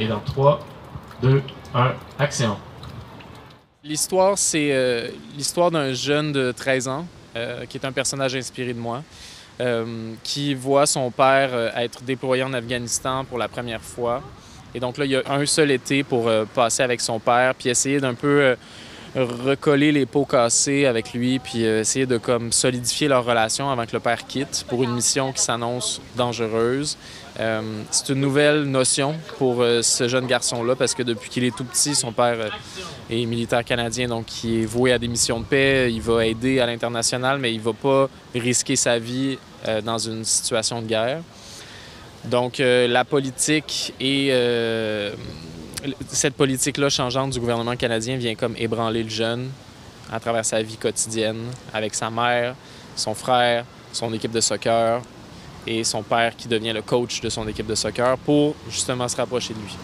Et dans 3, 2, 1, action. L'histoire, c'est euh, l'histoire d'un jeune de 13 ans euh, qui est un personnage inspiré de moi, euh, qui voit son père être déployé en Afghanistan pour la première fois. Et donc là, il y a un seul été pour passer avec son père, puis essayer d'un peu recoller les pots cassés avec lui, puis euh, essayer de comme solidifier leur relation avant que le père quitte pour une mission qui s'annonce dangereuse. Euh, c'est une nouvelle notion pour euh, ce jeune garçon-là parce que depuis qu'il est tout petit, son père est militaire canadien, donc il est voué à des missions de paix. Il va aider à l'international, mais il va pas risquer sa vie dans une situation de guerre. Donc la politique et cette politique-là changeante du gouvernement canadien vient comme ébranler le jeune à travers sa vie quotidienne avec sa mère, son frère, son équipe de soccer et son père qui devient le coach de son équipe de soccer pour justement se rapprocher de lui.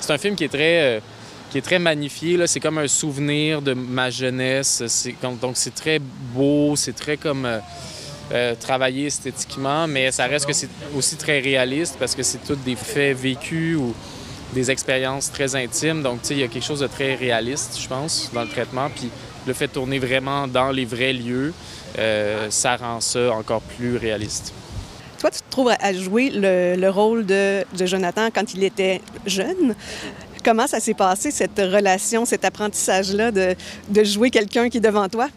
C'est un film qui est très, euh, qui est très magnifié. C'est comme un souvenir de ma jeunesse. Donc c'est très beau, c'est très comme euh, euh, travaillé esthétiquement, mais ça reste que c'est aussi très réaliste parce que c'est tous des faits vécus ou des expériences très intimes. Donc, tu sais, il y a quelque chose de très réaliste, je pense, dans le traitement. Puis le fait de tourner vraiment dans les vrais lieux, euh, ça rend ça encore plus réaliste. Toi, tu te trouves à jouer le, le rôle de, de Jonathan quand il était jeune. Comment ça s'est passé, cette relation, cet apprentissage-là de, de jouer quelqu'un qui est devant toi?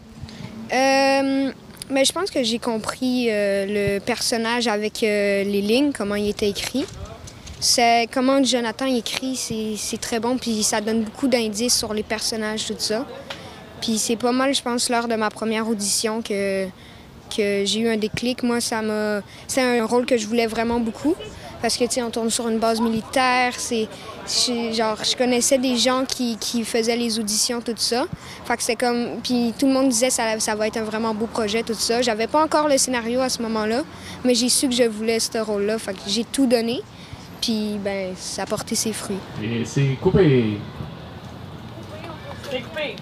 Euh, mais je pense que j'ai compris euh, le personnage avec euh, les lignes, comment il était écrit. C'est comment Jonathan écrit, c'est très bon, puis ça donne beaucoup d'indices sur les personnages, tout ça. Puis c'est pas mal, je pense, lors de ma première audition que, j'ai eu un déclic. Moi, ça m'a. C'est un rôle que je voulais vraiment beaucoup. Parce que, tu sais, on tourne sur une base militaire. C'est. Genre, je connaissais des gens qui, qui faisaient les auditions, tout ça. Fait que c'est comme. Puis tout le monde disait ça, ça va être un vraiment beau projet, tout ça. J'avais pas encore le scénario à ce moment-là, mais j'ai su que je voulais ce rôle-là. Fait que j'ai tout donné. Puis, ben, ça a porté ses fruits. Et c'est coupé. C'est coupé.